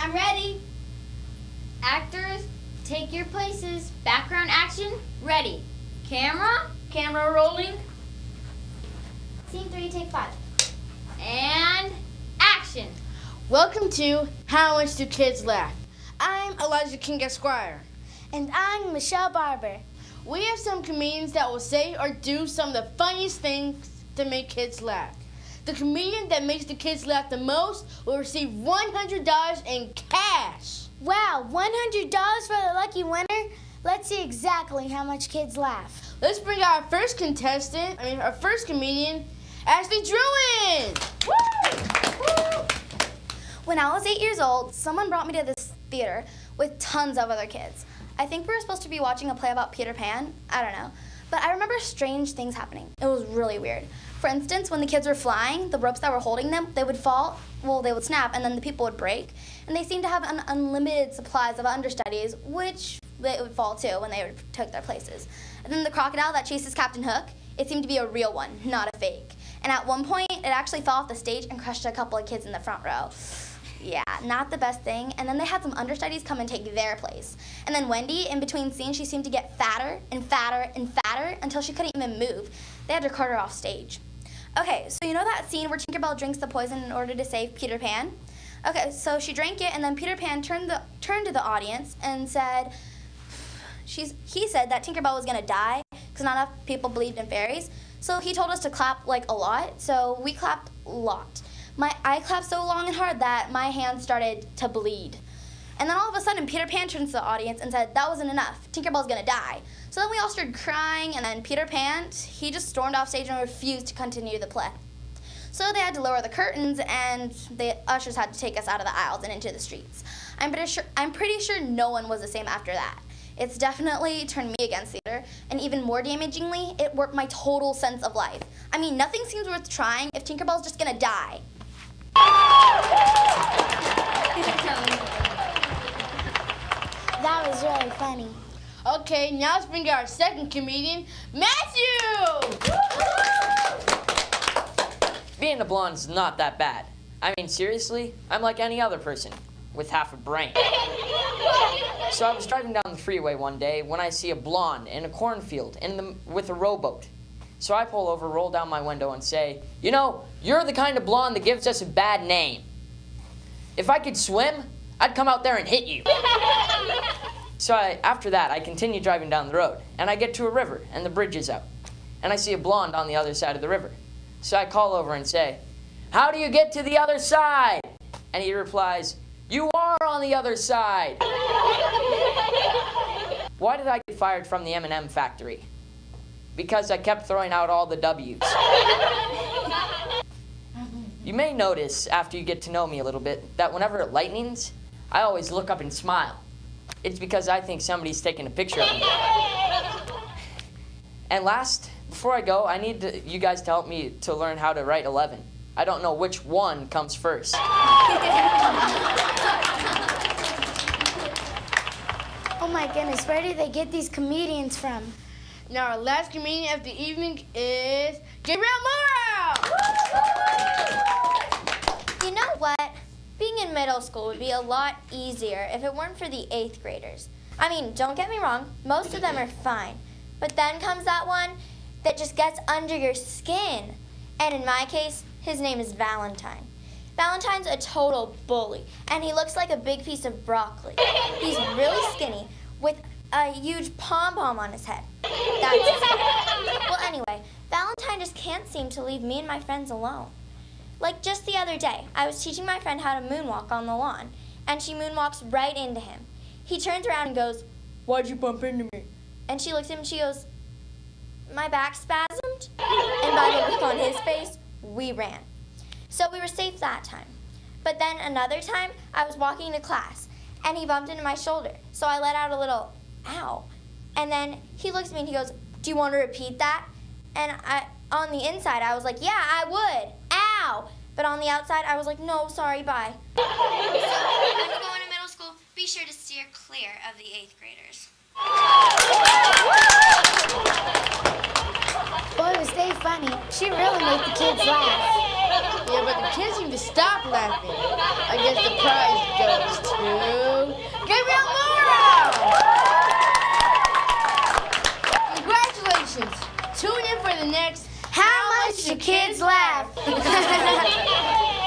I'm ready. Actors, take your places. Background action, ready. Camera, camera rolling. Scene three, take five. And action. Welcome to How Much Do Kids Laugh? I'm Elijah King Esquire. And I'm Michelle Barber. We have some comedians that will say or do some of the funniest things to make kids laugh. The comedian that makes the kids laugh the most will receive $100 in cash. Wow, $100 for the lucky winner? Let's see exactly how much kids laugh. Let's bring our first contestant, I mean, our first comedian, Ashley Drouin. Woo! When I was eight years old, someone brought me to this theater with tons of other kids. I think we were supposed to be watching a play about Peter Pan. I don't know. But I remember strange things happening. It was really weird. For instance, when the kids were flying, the ropes that were holding them, they would fall, well, they would snap, and then the people would break. And they seemed to have an unlimited supplies of understudies, which they would fall too when they took their places. And then the crocodile that chases Captain Hook, it seemed to be a real one, not a fake. And at one point, it actually fell off the stage and crushed a couple of kids in the front row. Yeah, not the best thing. And then they had some understudies come and take their place. And then Wendy, in between scenes, she seemed to get fatter and fatter and fatter until she couldn't even move. They had to cart her off stage. Okay, so you know that scene where Tinkerbell drinks the poison in order to save Peter Pan? Okay, so she drank it, and then Peter Pan turned the turned to the audience and said, "She's." He said that Tinkerbell was gonna die because not enough people believed in fairies. So he told us to clap like a lot. So we clapped a lot. My I clapped so long and hard that my hand started to bleed. And then all of a sudden, Peter Pan turns to the audience and said, "That wasn't enough. Tinkerbell's gonna die." So then we all started crying, and then Peter Pan, he just stormed off stage and refused to continue the play. So they had to lower the curtains, and the ushers had to take us out of the aisles and into the streets. I'm pretty sure I'm pretty sure no one was the same after that. It's definitely turned me against theater, and even more damagingly, it warped my total sense of life. I mean, nothing seems worth trying if Tinkerbell's just gonna die. That was really funny. Okay, now let's bring our second comedian, Matthew. Being a blonde is not that bad. I mean, seriously, I'm like any other person with half a brain. So I was driving down the freeway one day when I see a blonde in a cornfield in the, with a rowboat. So I pull over, roll down my window, and say, You know, you're the kind of blonde that gives us a bad name. If I could swim, I'd come out there and hit you. So I, after that, I continue driving down the road, and I get to a river, and the bridge is out. And I see a blonde on the other side of the river. So I call over and say, How do you get to the other side? And he replies, You are on the other side. Why did I get fired from the M&M factory? Because I kept throwing out all the W's. You may notice, after you get to know me a little bit, that whenever it lightnings, I always look up and smile. It's because I think somebody's taking a picture of me. And last, before I go, I need to, you guys to help me to learn how to write 11. I don't know which one comes first. Oh my goodness, where do they get these comedians from? Now our last comedian of the evening is Gabriella Morrow. You know what? Being in middle school would be a lot easier if it weren't for the eighth graders. I mean, don't get me wrong, most of them are fine. But then comes that one that just gets under your skin. And in my case, his name is Valentine. Valentine's a total bully, and he looks like a big piece of broccoli. He's really skinny with a huge pom pom on his head. That's. Well, anyway, Valentine just can't seem to leave me and my friends alone. Like just the other day, I was teaching my friend how to moonwalk on the lawn, and she moonwalks right into him. He turns around and goes, Why'd you bump into me? And she looks at him and she goes, My back spasmed. And by the look on his face, we ran. So we were safe that time. But then another time, I was walking to class, and he bumped into my shoulder. So I let out a little, ow. And then he looks at me and he goes, Do you want to repeat that? And I, on the inside, I was like, Yeah, I would. Ow. But on the outside, I was like, No, sorry, bye. so when you go into middle school, be sure to steer clear of the eighth graders. Boy, was they funny. She really made the kids laugh. Yeah, but the kids seem to stop laughing. I guess the prize in for the next How, Much Do Kids Laugh?